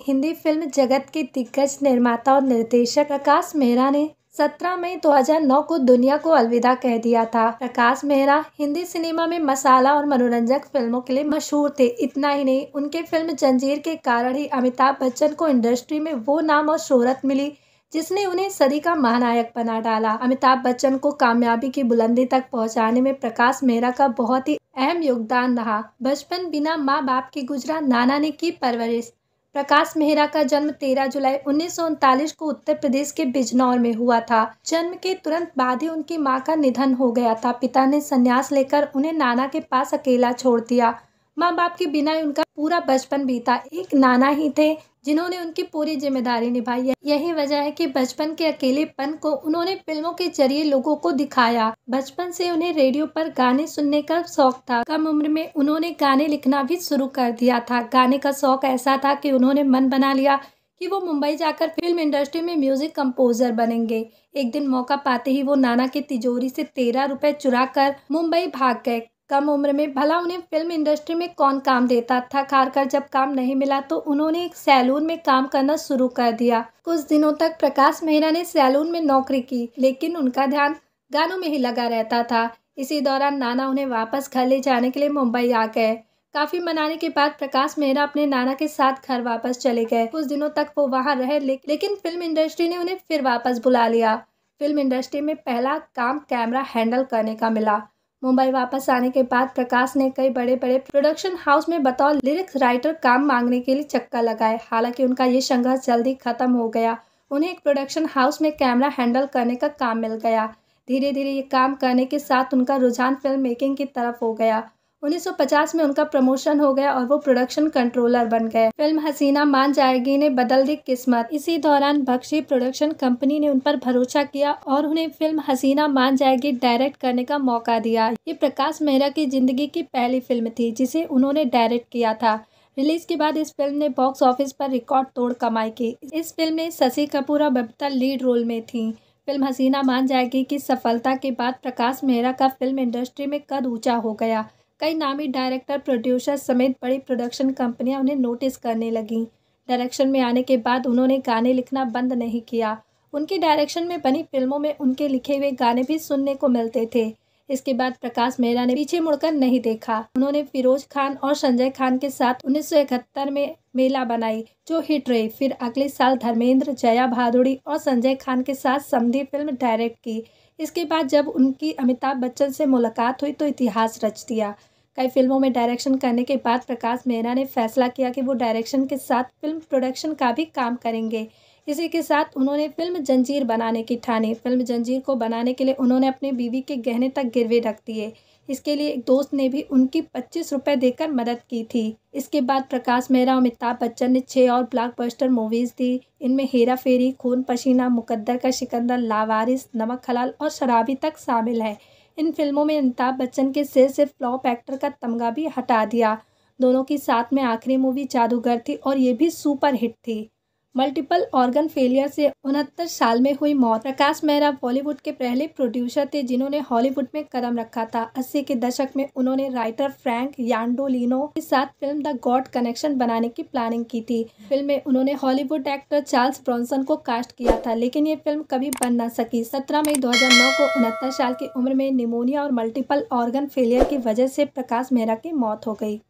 Hindi film जगत के दिग्गज निर्माता और निर्देशक प्रकाश मेहरा ने 17 मई 2009 को दुनिया को अलविदा कह दिया था। प्रकाश मेहरा हिंदी सिनेमा में मसाला और मनोरंजक फ़िल्मों के लिए मशहूर थे। इतना ही नहीं, उनके फ़िल्म जंजीर के कारण ही अमिताभ बच्चन को इंडस्ट्री में वो नाम और शोहरत मिली, जिसने उन्हें सदी का महानायक बना डाला। अमिताभ बच्चन को कामयाबी की बुलंदी तक पहुँचाने में प्रकाश मेहरा का बहुत ही अहम योगदान रहा। बचपन बिना माँ बाप के गुजरा नाना ने की परवरिश प्रकाश मेहरा का जन्म 13 जुलाई उन्नीस सौ उनतालीस को उत्तर प्रदेश के बिजनौर में हुआ था। जन्म के तुरंत बाद ही उनकी माँ का निधन हो गया था। पिता ने संन्यास लेकर उन्हें नाना के पास अकेला छोड़ दिया। माँ बाप के बिना ही उनका पूरा बचपन बीता। एक नाना ही थे जिन्होंने उनकी पूरी ज़िम्मेदारी निभाई है। यही वजह है कि बचपन के अकेलेपन को उन्होंने फ़िल्मों के ज़रिए लोगों को दिखाया। बचपन से उन्हें रेडियो पर गाने सुनने का शौक था। कम उम्र में उन्होंने गाने लिखना भी शुरू कर दिया था। गाने का शौक ऐसा था कि उन्होंने मन बना लिया कि वो मुंबई जाकर फ़िल्म इंडस्ट्री में म्यूज़िक कंपोजर बनेंगे। एक दिन मौका पाते ही वो नाना की तिजोरी से तेरह रुपए चुरा कर मुंबई भाग गए। कम उम्र में, भला उन्हें फ़िल्म इंडस्ट्री में कौन काम देता था? खार कर जब काम नहीं मिला तो उन्होंने एक सैलून में काम करना शुरू कर दिया। कुछ दिनों तक प्रकाश मेहरा ने सैलून में नौकरी की, लेकिन उनका ध्यान गानों में ही लगा रहता था। इसी दौरान नाना उन्हें वापस घर ले जाने के लिए मुंबई आ गए। काफ़ी मनाने के बाद प्रकाश मेहरा अपने नाना के साथ घर वापस चले गए। कुछ दिनों तक वो वहाँ रहे लेकिन फ़िल्म इंडस्ट्री ने उन्हें फिर वापस बुला लिया। फ़िल्म इंडस्ट्री में पहला काम कैमरा हैंडल करने का मिला। मुंबई वापस आने के बाद प्रकाश ने कई बड़े बड़े प्रोडक्शन हाउस में बतौर लिरिक्स राइटर काम मांगने के लिए चक्कर लगाए हालाँकि उनका ये संघर्ष जल्दी खत्म हो गया। उन्हें एक प्रोडक्शन हाउस में कैमरा हैंडल करने का काम मिल गया। धीरे धीरे ये काम करने के साथ उनका रुझान फ़िल्म मेकिंग की तरफ़ हो गया। 1950 में उनका प्रमोशन हो गया और वो प्रोडक्शन कंट्रोलर बन गए। फ़िल्म हसीना मान जाएगी ने बदल दी किस्मत। इसी दौरान बख्शी प्रोडक्शन कंपनी ने उन पर भरोसा किया और उन्हें फ़िल्म हसीना मान जाएगी डायरेक्ट करने का मौका दिया। ये प्रकाश मेहरा की ज़िंदगी की पहली फ़िल्म थी, जिसे उन्होंने डायरेक्ट किया था। रिलीज़ के बाद इस फ़िल्म ने बॉक्स ऑफ़िस पर रिकॉर्ड तोड़ कमाई की। इस फ़िल्म में शशि कपूर और बबीता लीड रोल में थी। फ़िल्म हसीना मान जाएगी की सफलता के बाद प्रकाश मेहरा का फ़िल्म इंडस्ट्री में कद ऊँचा हो गया। कई नामी डायरेक्टर, प्रोड्यूसर समेत बड़ी प्रोडक्शन कंपनियाँ उन्हें नोटिस करने लगीं। डायरेक्शन में आने के बाद उन्होंने गाने लिखना बंद नहीं किया। उनके डायरेक्शन में बनी फ़िल्मों में उनके लिखे हुए गाने भी सुनने को मिलते थे। इसके बाद प्रकाश मेहरा ने पीछे मुड़कर नहीं देखा। उन्होंने फिरोज खान और संजय खान के साथ उन्नीस सौ इकहत्तर में मेला बनाई, जो हिट रही। फिर अगले साल धर्मेंद्र, जया भादुड़ी और संजय खान के साथ समधी फ़िल्म डायरेक्ट की। इसके बाद जब उनकी अमिताभ बच्चन से मुलाकात हुई तो इतिहास रच दिया। कई फ़िल्मों में डायरेक्शन करने के बाद प्रकाश मेहरा ने फैसला किया कि वो डायरेक्शन के साथ फ़िल्म प्रोडक्शन का भी काम करेंगे। इसी के साथ उन्होंने फ़िल्म जंजीर बनाने की ठानी। फ़िल्म जंजीर को बनाने के लिए उन्होंने अपनी बीवी के गहने तक गिरवे रख दिए। इसके लिए एक दोस्त ने भी उनकी पच्चीस रुपये देकर मदद की थी। इसके बाद प्रकाश मेहरा और अमिताभ बच्चन ने छह और ब्लॉकबस्टर मूवीज़ दी। इनमें हेरा फेरी, खून पसीना, मुकद्दर का शिकंदर, लावारिस, नमक हलाल और शराबी तक शामिल है। इन फ़िल्मों में अमिताभ बच्चन के सिर से फ्लॉप एक्टर का तमगा भी हटा दिया। दोनों की साथ में आखिरी मूवी जादूगर थी और ये भी सुपर हिट थी। मल्टीपल ऑर्गन फेलियर से उनहत्तर साल में हुई मौत। प्रकाश मेहरा बॉलीवुड के पहले प्रोड्यूसर थे, जिन्होंने हॉलीवुड में कदम रखा था। अस्सी के दशक में उन्होंने राइटर फ्रैंक यांडोलिनो के साथ फ़िल्म द गॉड कनेक्शन बनाने की प्लानिंग की थी। फ़िल्म में उन्होंने हॉलीवुड एक्टर चार्ल्स ब्रॉन्सन को कास्ट किया था, लेकिन ये फ़िल्म कभी बन न सकी। सत्रह मई दो हज़ार नौ को उनहत्तर साल की उम्र में निमोनिया और मल्टीपल ऑर्गन फेलियर की वजह से प्रकाश मेहरा की मौत हो गई।